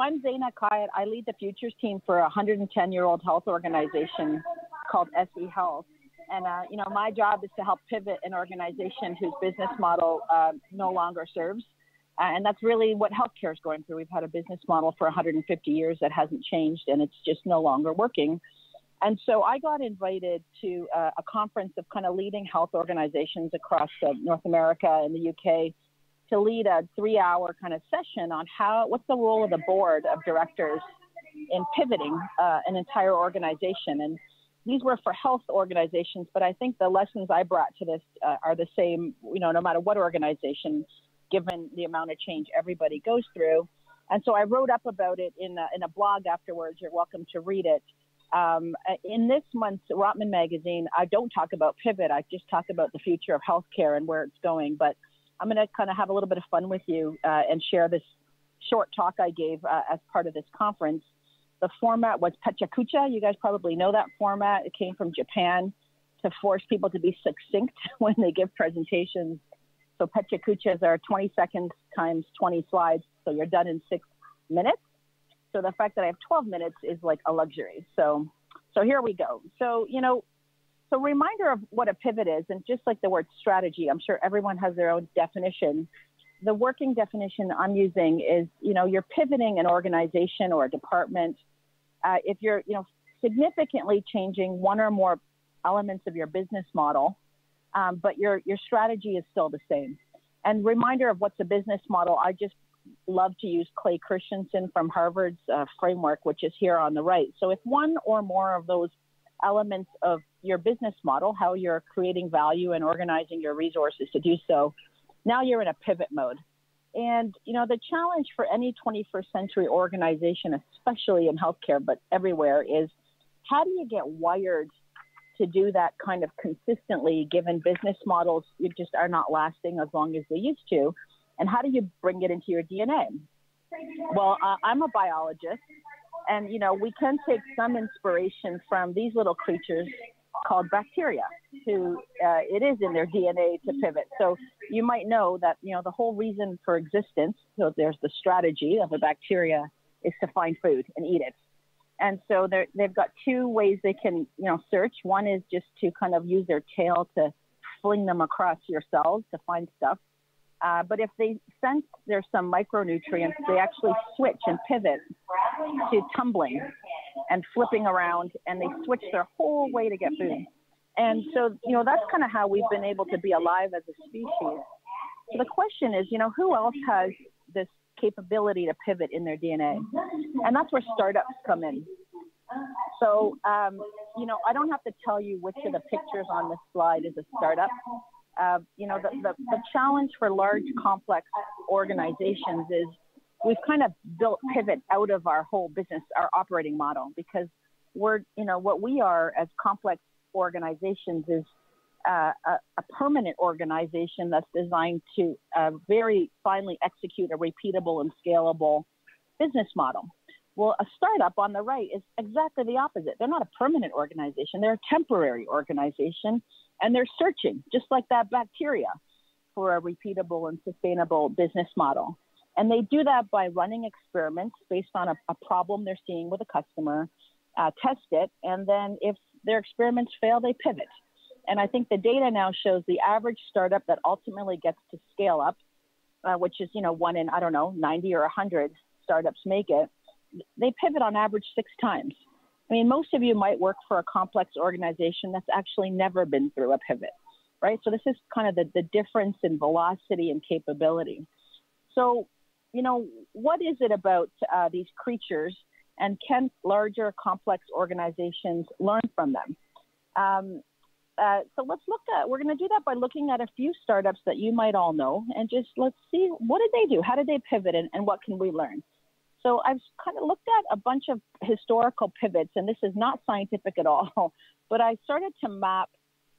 I'm Zayna Khayat. I lead the futures team for a 110 year old health organization called SE Health. And, uh, you know, my job is to help pivot an organization whose business model uh, no longer serves. Uh, and that's really what healthcare is going through. We've had a business model for 150 years that hasn't changed and it's just no longer working. And so I got invited to uh, a conference of kind of leading health organizations across uh, North America and the UK to lead a three hour kind of session on how, what's the role of the board of directors in pivoting uh, an entire organization. And these were for health organizations, but I think the lessons I brought to this uh, are the same, you know, no matter what organization, given the amount of change everybody goes through. And so I wrote up about it in a, in a blog afterwards. You're welcome to read it. Um, in this month's Rotman magazine, I don't talk about pivot. I just talk about the future of healthcare and where it's going. But I'm going to kind of have a little bit of fun with you uh, and share this short talk I gave uh, as part of this conference. The format was Pechakucha. You guys probably know that format. It came from Japan to force people to be succinct when they give presentations. So Pechakuchas are 20 seconds times 20 slides. So you're done in six minutes. So the fact that I have 12 minutes is like a luxury. So, so here we go. So, you know, so reminder of what a pivot is, and just like the word strategy, I'm sure everyone has their own definition the working definition I'm using is, you know, you're pivoting an organization or a department. Uh, if you're, you know, significantly changing one or more elements of your business model, um, but your your strategy is still the same. And reminder of what's a business model. I just love to use Clay Christensen from Harvard's uh, framework, which is here on the right. So if one or more of those elements of your business model, how you're creating value and organizing your resources to do so, now you're in a pivot mode. And, you know, the challenge for any 21st century organization, especially in healthcare, but everywhere, is how do you get wired to do that kind of consistently given business models just are not lasting as long as they used to? And how do you bring it into your DNA? Well, uh, I'm a biologist, and, you know, we can take some inspiration from these little creatures called bacteria, who uh, it is in their DNA to pivot. So you might know that you know the whole reason for existence. So there's the strategy of a bacteria is to find food and eat it. And so they've got two ways they can you know search. One is just to kind of use their tail to fling them across your cells to find stuff. Uh, but if they sense there's some micronutrients, they actually switch and pivot to tumbling and flipping around, and they switch their whole way to get food. And so, you know, that's kind of how we've been able to be alive as a species. So the question is, you know, who else has this capability to pivot in their DNA? And that's where startups come in. So, um, you know, I don't have to tell you which of the pictures on this slide is a startup. Uh, you know, the, the, the challenge for large, complex organizations is we've kind of built pivot out of our whole business, our operating model, because we're, you know, what we are as complex organizations is uh, a, a, permanent organization that's designed to uh, very finely execute a repeatable and scalable business model. Well, a startup on the right is exactly the opposite. They're not a permanent organization, they're a temporary organization, and they're searching, just like that bacteria, for a repeatable and sustainable business model. And they do that by running experiments based on a, a problem they're seeing with a customer, uh, test it, and then if their experiments fail, they pivot. And I think the data now shows the average startup that ultimately gets to scale up, uh, which is, you know, one in, I don't know, 90 or 100 startups make it, they pivot on average six times. I mean, most of you might work for a complex organization that's actually never been through a pivot, right? So this is kind of the, the difference in velocity and capability. So, you know, what is it about uh, these creatures and can larger complex organizations learn from them? Um, uh, so let's look at, we're going to do that by looking at a few startups that you might all know and just let's see what did they do? How did they pivot and, and what can we learn? So I've kind of looked at a bunch of historical pivots, and this is not scientific at all, but I started to map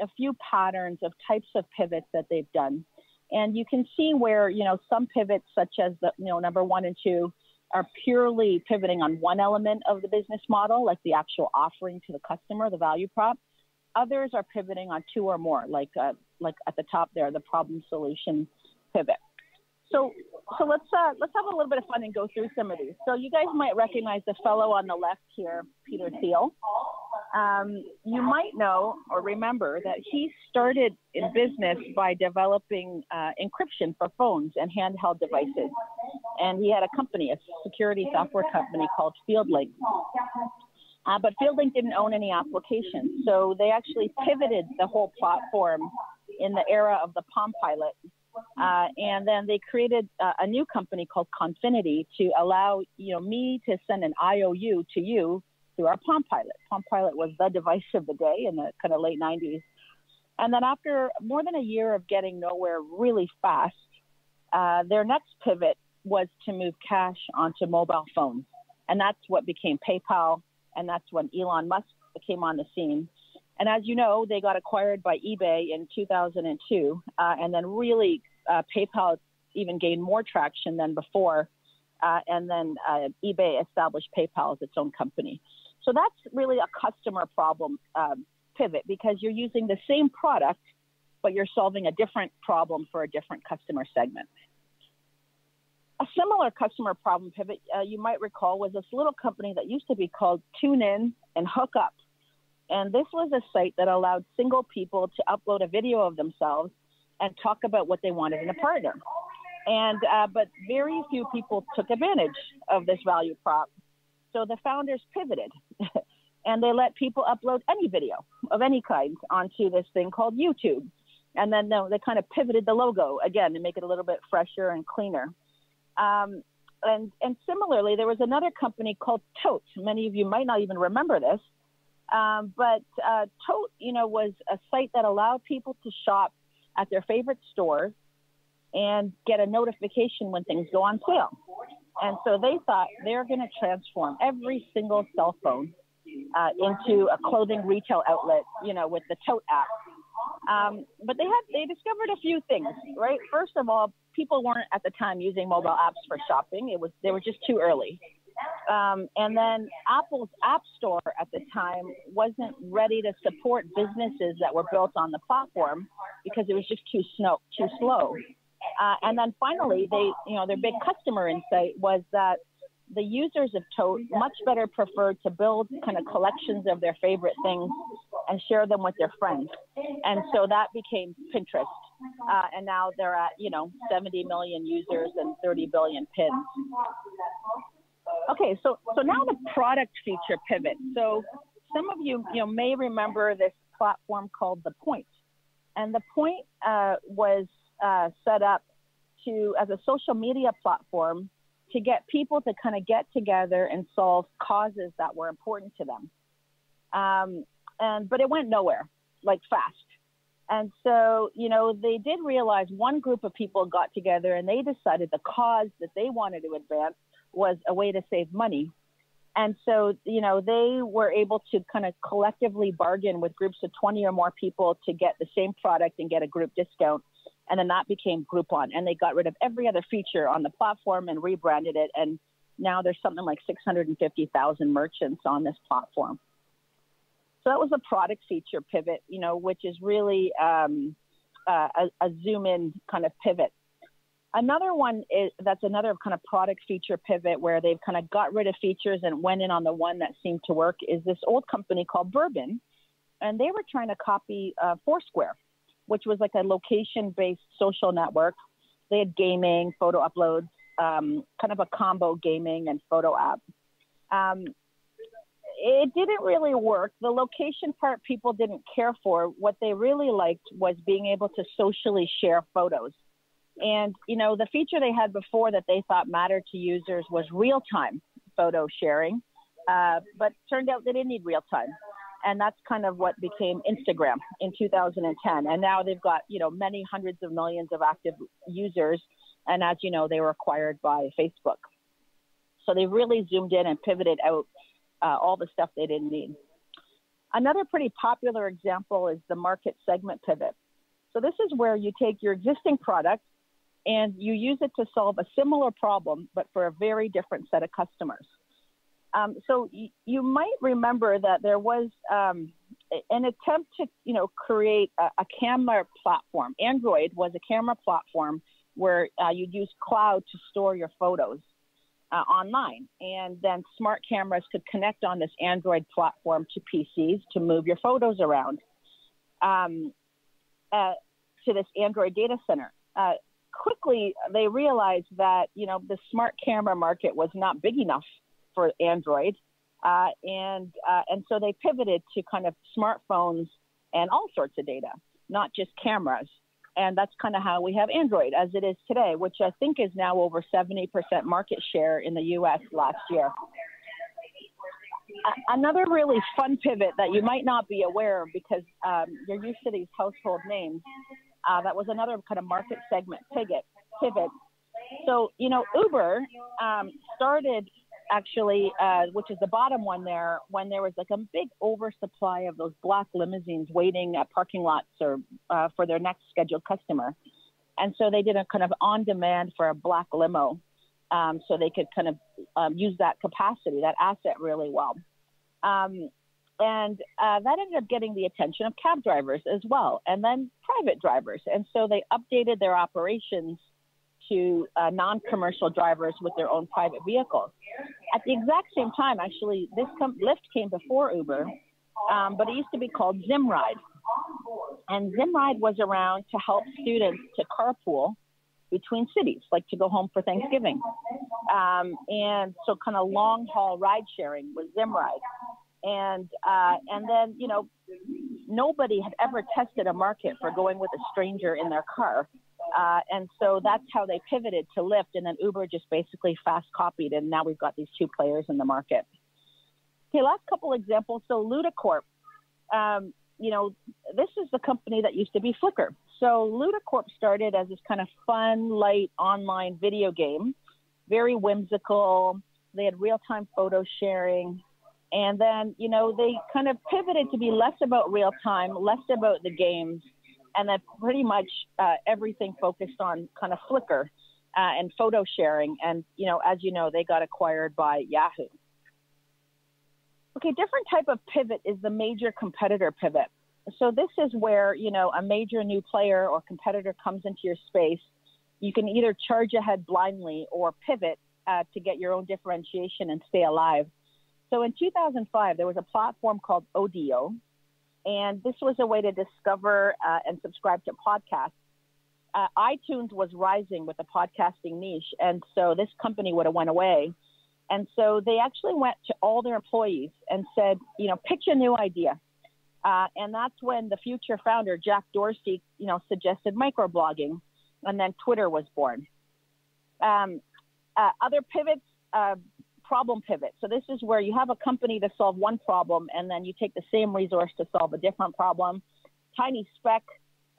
a few patterns of types of pivots that they've done. And you can see where, you know, some pivots, such as the, you know, number one and two, are purely pivoting on one element of the business model, like the actual offering to the customer, the value prop. Others are pivoting on two or more, like uh, like at the top there, the problem solution pivot. So so let's uh, let's have a little bit of fun and go through some of these. So you guys might recognize the fellow on the left here, Peter Thiel. Um, you might know or remember that he started in business by developing uh, encryption for phones and handheld devices, and he had a company, a security software company called FieldLink. Uh, but FieldLink didn't own any applications, so they actually pivoted the whole platform in the era of the Palm Pilot uh, and then they created uh, a new company called Confinity to allow you know me to send an IOU to you through our Palm Pilot. Palm Pilot was the device of the day in the kind of late 90s. And then after more than a year of getting nowhere really fast, uh, their next pivot was to move cash onto mobile phones. And that's what became PayPal. And that's when Elon Musk came on the scene. And as you know, they got acquired by eBay in 2002, uh, and then really uh, PayPal even gained more traction than before. Uh, and then uh, eBay established PayPal as its own company. So that's really a customer problem um, pivot because you're using the same product, but you're solving a different problem for a different customer segment. A similar customer problem pivot uh, you might recall was this little company that used to be called TuneIn and Hookup. And this was a site that allowed single people to upload a video of themselves and talk about what they wanted in a partner. And uh, but very few people took advantage of this value prop. So the founders pivoted, and they let people upload any video of any kind onto this thing called YouTube. And then no, they kind of pivoted the logo again to make it a little bit fresher and cleaner. Um, and and similarly, there was another company called Tote. Many of you might not even remember this, um, but uh, Tote, you know, was a site that allowed people to shop at their favorite stores and get a notification when things go on sale. And so they thought they're going to transform every single cell phone uh, into a clothing retail outlet, you know, with the Tote app. Um, but they had they discovered a few things, right? First of all, people weren't at the time using mobile apps for shopping. It was they were just too early. Um, and then Apple's App Store at the time wasn't ready to support businesses that were built on the platform because it was just too slow. Too slow. Uh, and then finally, they, you know, their big customer insight was that the users of Tote much better preferred to build kind of collections of their favorite things and share them with their friends. And so that became Pinterest. Uh, and now they're at, you know, 70 million users and 30 billion pins. Okay, so so now the product feature pivot. So some of you you know may remember this platform called the Point, and the Point uh, was uh, set up to as a social media platform to get people to kind of get together and solve causes that were important to them. Um, and but it went nowhere, like fast. And so, you know, they did realize one group of people got together and they decided the cause that they wanted to advance was a way to save money. And so, you know, they were able to kind of collectively bargain with groups of 20 or more people to get the same product and get a group discount. And then that became Groupon. And they got rid of every other feature on the platform and rebranded it. And now there's something like 650,000 merchants on this platform. So that was a product feature pivot, you know, which is really um, uh, a, a zoom in kind of pivot Another one is that's another kind of product feature pivot where they've kind of got rid of features and went in on the one that seemed to work is this old company called Burbn. And they were trying to copy uh, Foursquare, which was like a location based social network. They had gaming, photo uploads, um, kind of a combo gaming and photo app. Um, it didn't really work. The location part people didn't care for. What they really liked was being able to socially share photos. And, you know, the feature they had before that they thought mattered to users was real time photo sharing. Uh, but turned out they didn't need real time. And that's kind of what became Instagram in 2010. And now they've got, you know, many hundreds of millions of active users. And as you know, they were acquired by Facebook. So they really zoomed in and pivoted out uh, all the stuff they didn't need. Another pretty popular example is the market segment pivot. So this is where you take your existing product and you use it to solve a similar problem, but for a very different set of customers. Um, so y- you might remember that there was um, an attempt to, you know, create a, a, camera platform. Android was a camera platform where uh, you'd use cloud to store your photos uh, online. And then smart cameras could connect on this Android platform to PCs to move your photos around um, uh, to this Android data center. Quickly, they realized that you know the smart camera market was not big enough for Android, uh, and uh, and so they pivoted to kind of smartphones and all sorts of data, not just cameras. And that's kind of how we have Android as it is today, which I think is now over 70% market share in the US last year. Another really fun pivot that you might not be aware of because um, you're used to these household names. Uh, that was another kind of market segment pivot. Pivot. So you know, Uber um, started actually, uh, which is the bottom one there, when there was like a big oversupply of those black limousines waiting at parking lots or uh, for their next scheduled customer. And so they did a kind of on demand for a black limo. Um, so they could kind of um, use that capacity, that asset really well. Um, and uh, that ended up getting the attention of cab drivers as well, and then private drivers. And so they updated their operations to uh, non-commercial drivers with their own private vehicles. At the exact same time, actually, this com- Lyft came before Uber, um, but it used to be called Zimride. And Zimride was around to help students to carpool between cities, like to go home for Thanksgiving. Um, and so, kind of long haul ride sharing was Zimride. And uh, and then you know nobody had ever tested a market for going with a stranger in their car. Uh, and so that's how they pivoted to Lyft, and then Uber just basically fast copied, and now we've got these two players in the market. Okay, last couple examples. So Ludicorp, um, you know, this is the company that used to be Flickr. So Ludicorp started as this kind of fun, light online video game, very whimsical. They had real-time photo sharing. And then, you know, they kind of pivoted to be less about real time, less about the games, and then pretty much uh, everything focused on kind of Flickr uh, and photo sharing. And you know, as you know, they got acquired by Yahoo. Okay, different type of pivot is the major competitor pivot. So this is where you know a major new player or competitor comes into your space. You can either charge ahead blindly or pivot uh, to get your own differentiation and stay alive. So in 2005, there was a platform called Odeo, and this was a way to discover uh, and subscribe to podcasts. Uh, iTunes was rising with the podcasting niche, and so this company would have went away. And so they actually went to all their employees and said, you know, pitch a new idea. Uh, and that's when the future founder, Jack Dorsey, you know, suggested microblogging, and then Twitter was born. Um, uh, other pivots, uh, problem pivot. So this is where you have a company to solve one problem, and then you take the same resource to solve a different problem. Tiny Speck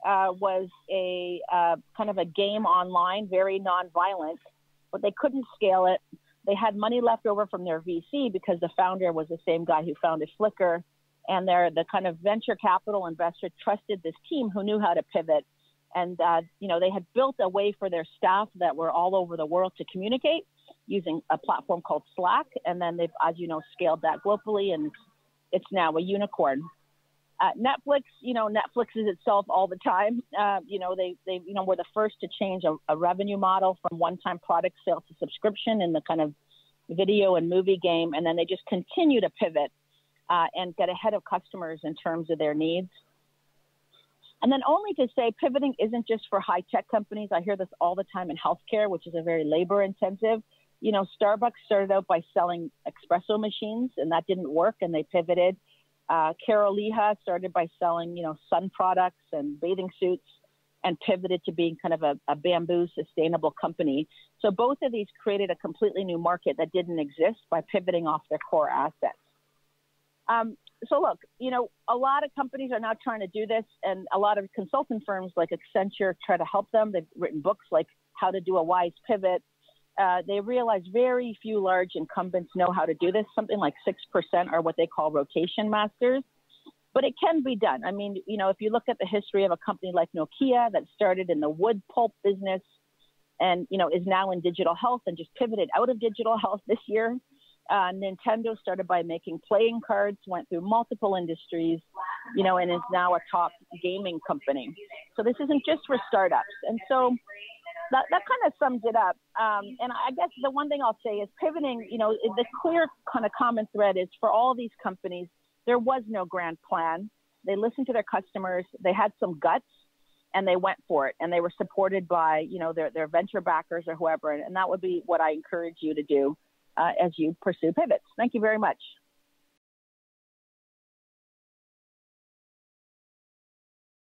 uh, was a uh, kind of a game online, very non-violent, but they couldn't scale it. They had money left over from their VC because the founder was the same guy who founded Flickr, and their the kind of venture capital investor trusted this team who knew how to pivot. And uh, you know they had built a way for their staff that were all over the world to communicate using a platform called Slack, and then they've, as you know, scaled that globally, and it's now a unicorn. Uh, Netflix, you know, Netflix is itself all the time. Uh, you know, they, they, you know, were the first to change a, a revenue model from one-time product sale to subscription in the kind of video and movie game, and then they just continue to pivot uh, and get ahead of customers in terms of their needs. And then only to say pivoting isn't just for high tech companies. I hear this all the time in healthcare, which is a very labor intensive you know, Starbucks started out by selling espresso machines, and that didn't work, and they pivoted. Uh, Cariloha started by selling, you know, sun products and bathing suits, and pivoted to being kind of a, a bamboo sustainable company. So both of these created a completely new market that didn't exist by pivoting off their core assets. Um, so look, you know, a lot of companies are now trying to do this, and a lot of consulting firms like Accenture try to help them. They've written books like How to Do a Wise Pivot uh, they realize very few large incumbents know how to do this. Something like 6% are what they call rotation masters. But it can be done. I mean, you know, if you look at the history of a company like Nokia that started in the wood pulp business and, you know, is now in digital health and just pivoted out of digital health this year. Uh, Nintendo started by making playing cards, went through multiple industries, you know, and is now a top gaming company. So this isn't just for startups. And so that, that kind of sums it up. Um, and I guess the one thing I'll say is pivoting, you know, the clear kind of common thread is for all these companies, there was no grand plan. They listened to their customers, they had some guts, and they went for it. And they were supported by, you know, their, their venture backers or whoever. And, and that would be what I encourage you to do uh, as you pursue pivots. Thank you very much.